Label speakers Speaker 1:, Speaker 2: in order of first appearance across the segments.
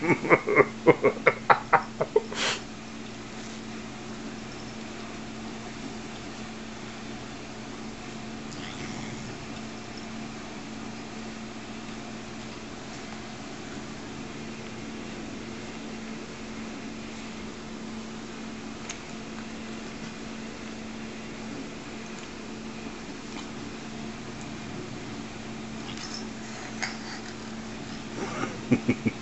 Speaker 1: Ha, ha, ha.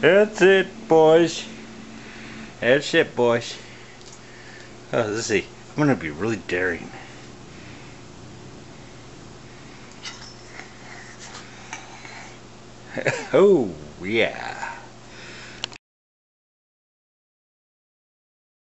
Speaker 1: That's it, boys. That's it, boys. Oh, let's see. I'm gonna be really daring. oh, yeah.